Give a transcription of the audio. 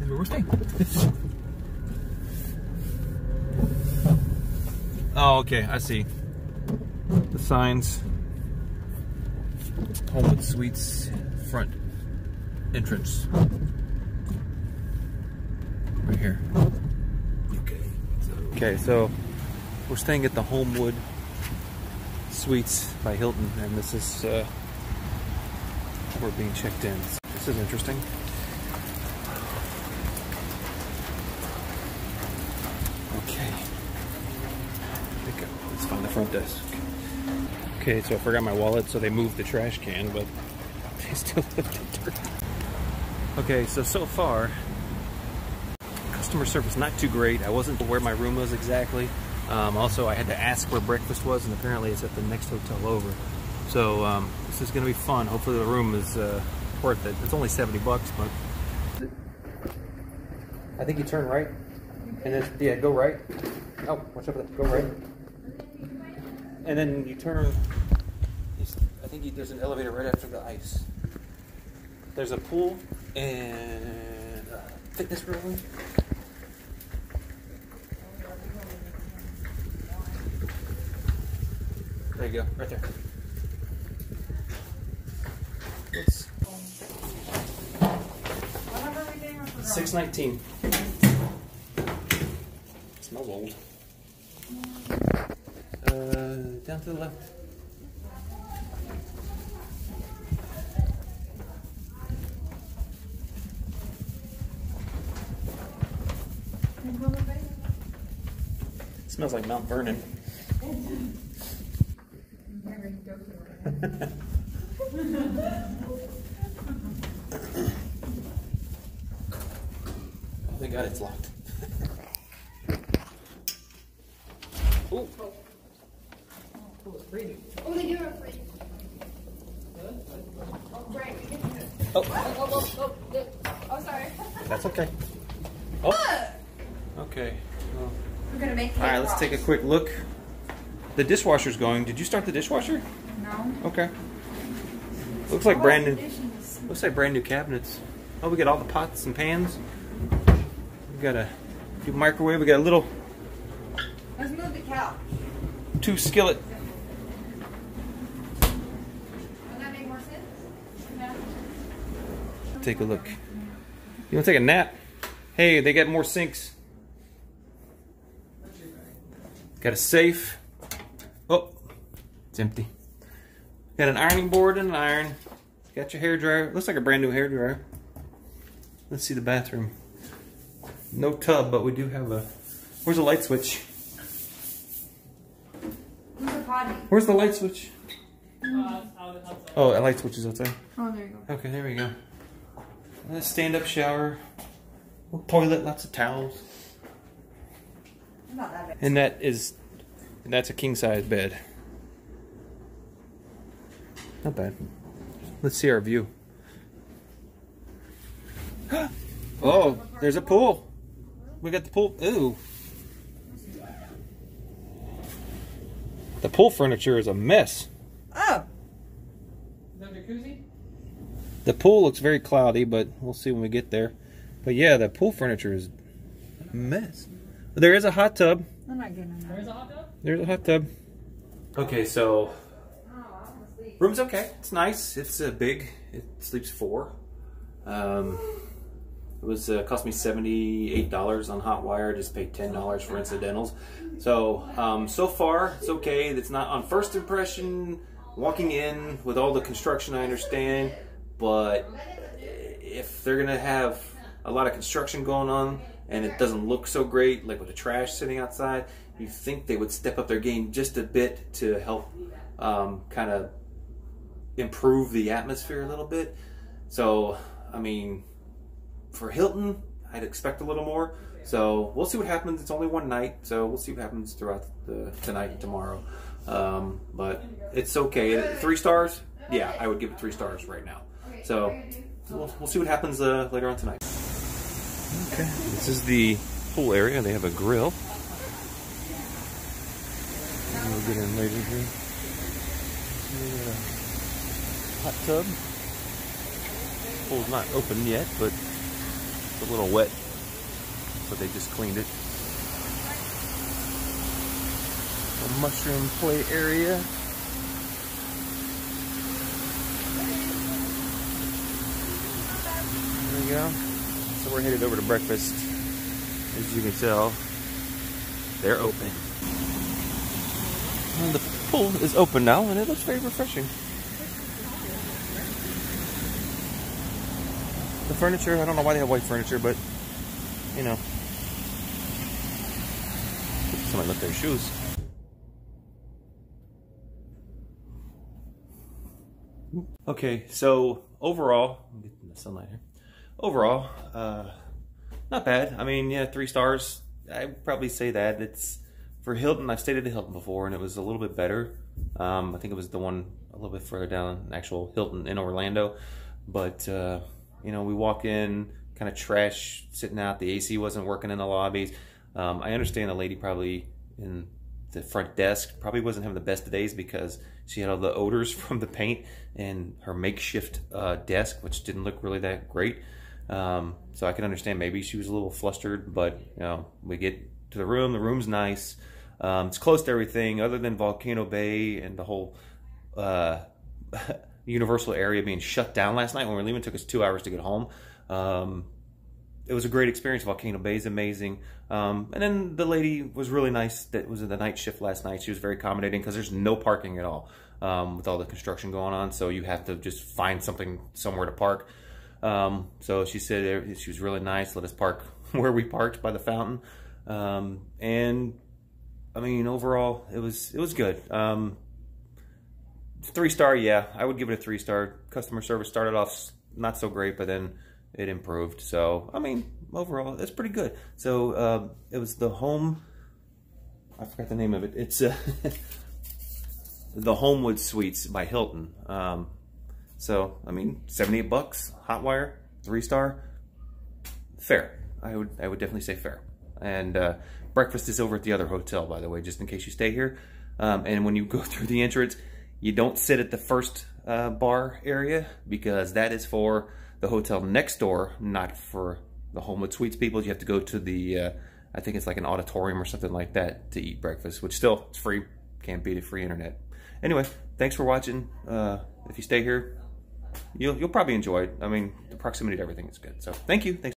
where we're staying. oh, okay, I see. The signs. Homewood Suites front entrance. Right here. Okay. Okay, so we're staying at the Homewood Suites by Hilton, and this is uh, we're being checked in. This is interesting. Okay. Let's find the front desk. Okay, so I forgot my wallet, so they moved the trash can, but they still left it dirty. Okay, so so far, customer service not too great. I wasn't where my room was exactly. Um, also, I had to ask where breakfast was, and apparently it's at the next hotel over. So um, this is to be fun. Hopefully the room is uh, worth it. It's only 70 bucks, but I think you turn right, and then yeah, go right. Oh, watch out for that. Go right, and then you turn. I think you, there's an elevator right after the ice. There's a pool and a fitness room. There you go, right there. It's six nineteen. Smells old. Uh, down to the left. Smells like Mount Vernon. Oh, thank God it's locked. Ooh. Oh, they do it free. Oh, right. we can. Oh, Oh, oh, oh, oh, oh, sorry. that's okay. Oh. Okay. Well, We're gonna make. all right, let's take a quick look. The dishwasher's going. Did you start the dishwasher? No. Okay. Looks like brand new. Looks like brand new cabinets. Oh, we got all the pots and pans. We got a new microwave. We got a little Let's move the couch. two skillet. Does that make more sense? No. Take a look. You want to take a nap? Hey, they got more sinks. Got a safe. Oh, it's empty. Got an ironing board and an iron. Got your hair dryer. Looks like a brand new hair dryer. Let's see the bathroom. No tub, but we do have a. Where's the light switch? Who's the potty? Where's the light switch? Oh, a light switch is outside. Oh, there you go. Okay, there we go. A stand-up shower, little toilet, lots of towels, that and that is that's a king-size bed. Not bad. Let's see our view. oh, there's a pool. We got the pool. Ooh. The pool furniture is a mess. Oh. The pool looks very cloudy, but we'll see when we get there. But yeah, the pool furniture is a mess. There is a hot tub. I'm not getting that. There's a hot tub? There's a hot tub. Okay, so room's okay. It's nice. It's uh, big. It sleeps four. Um, it was uh, cost me seventy eight dollars on Hotwire. I just paid ten dollars for incidentals. So um, so far it's okay. It's not on first impression. Walking in with all the construction, I understand, but if they're gonna have a lot of construction going on and it doesn't look so great, like with the trash sitting outside, you think they would step up their game just a bit to help um, kind of improve the atmosphere a little bit. So, I mean, for Hilton, I'd expect a little more. So we'll see what happens. It's only one night, so we'll see what happens throughout the tonight and tomorrow. Um, but it's okay. Three stars? Yeah, I would give it three stars right now. So we'll, we'll see what happens uh, later on tonight. Okay, this is the pool area. They have a grill. We'll get in later here. Hot tub. Pool's not open yet, but it's a little wet but they just cleaned it. A mushroom play area. So we're headed over to breakfast. As you can tell, they're open. And the pool is open now, and it looks very refreshing. The furniture, I don't know why they have white furniture, but, you know. Somebody left their shoes. Okay, so overall, getting the sunlight here. Overall, uh, not bad. I mean, yeah, three stars. I'd probably say that. It's for Hilton. I've stayed at Hilton before, and it was a little bit better. Um, I think it was the one a little bit further down, actual Hilton in Orlando. But uh, you know, we walk in, kind of trash sitting out. The AC wasn't working in the lobbies. Um, I understand the lady probably in the front desk probably wasn't having the best of days because she had all the odors from the paint and her makeshift uh, desk, which didn't look really that great. Um, so I can understand maybe she was a little flustered, but you know, we get to the room. The room's nice. Um, it's close to everything other than Volcano Bay and the whole uh, Universal area being shut down last night when we were leaving. It took us two hours to get home. Um, it was a great experience. Volcano Bay is amazing. Um, and then the lady was really nice that was in the night shift last night. She was very accommodating because there's no parking at all um, with all the construction going on. So you have to just find something somewhere to park. Um, so she said she was really nice. Let us park where we parked by the fountain. Um, and I mean, overall, it was it was good. Um, three star, yeah, I would give it a three star. Customer service started off not so great, but then it improved. So I mean, overall, it's pretty good. So uh, it was the home. I forgot the name of it. It's uh, the Homewood Suites by Hilton. Um, so I mean, seventy-eight bucks, Hotwire, three star, fair. I would I would definitely say fair. And uh, breakfast is over at the other hotel, by the way, just in case you stay here. Um, and when you go through the entrance, you don't sit at the first uh, bar area because that is for the hotel next door, not for the Homewood Suites people. You have to go to the, uh, I think it's like an auditorium or something like that to eat breakfast, which still it's free. Can't beat it, free internet. Anyway, thanks for watching. Uh, if you stay here, you'll, you'll probably enjoy it. I mean, the proximity to everything is good. So thank you. Thanks.